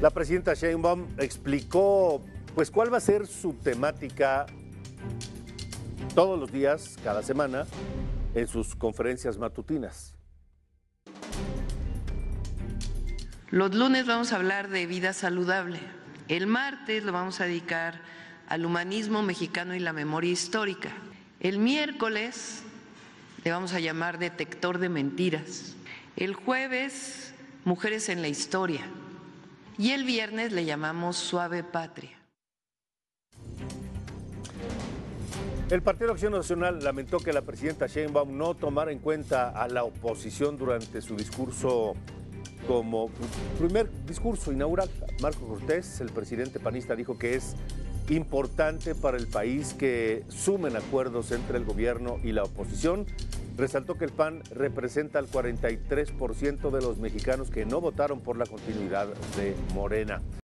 La presidenta Sheinbaum explicó pues cuál va a ser su temática todos los días, cada semana, en sus conferencias matutinas. Los lunes vamos a hablar de vida saludable. El martes lo vamos a dedicar al humanismo mexicano y la memoria histórica. El miércoles le vamos a llamar detector de mentiras. El jueves, mujeres en la historia. Y el viernes le llamamos suave patria. El Partido Acción Nacional lamentó que la presidenta Sheinbaum no tomara en cuenta a la oposición durante su discurso como primer discurso inaugural. Marco Cortés, el presidente panista, dijo que es importante para el país que sumen acuerdos entre el gobierno y la oposición. Resaltó que el PAN representa al 43% de los mexicanos que no votaron por la continuidad de Morena.